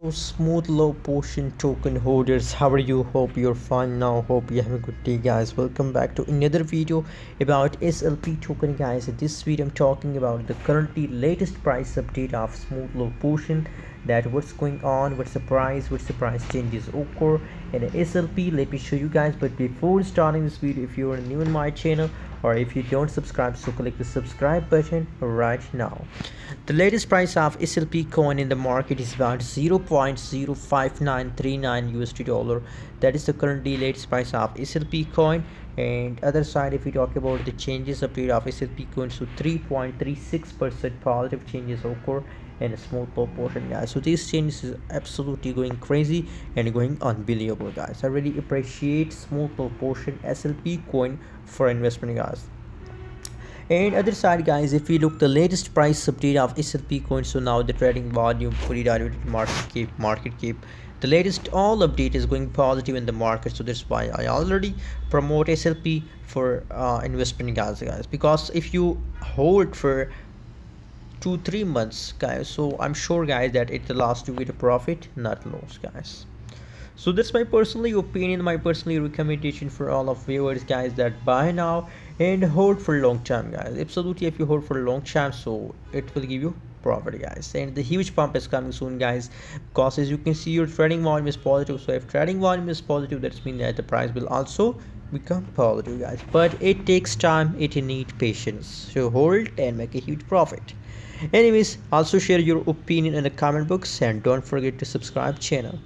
So smooth love potion token holders how are you? Hope you're fine now. Hope you have a good day guys. Welcome back to another video about slp token guys. In this video i'm talking about the currently latest price update of smooth love potion that what's going on what's the price what's the price changes occur. In slp let me show you guys. But before starting this video if you're new in my channel or if you don't subscribe so click the subscribe button right now. The latest price of slp coin in the market is about 0.05939 usd dollar. That is the current latest price of slp coin and other side if we talk about the changes of update of slp coin so 3.36 percent positive changes occur in a small proportion guys. So these changes is absolutely going crazy and going unbelievable guys. I really appreciate small proportion slp coin for investment guys and other side guys if we look the latest price update of slp coin so now the trading volume fully diluted market cap market cap. The latest all update is going positive in the market so that's why i already promote slp for uh, investment guys guys. Because if you hold for two three months guys so i'm sure guys that it allows you get a profit not loss guys. So that's my personal opinion my personal recommendation for all of viewers guys that buy now and hold for long time guys. Absolutely if you hold for long time so it will give you profit guys. And the huge pump is coming soon guys. Because as you can see your trading volume is positive. So if trading volume is positive that means that the price will also become positive guys. But it takes time. It need patience. So hold and make a huge profit. Anyways also share your opinion in the comment box. And don't forget to subscribe channel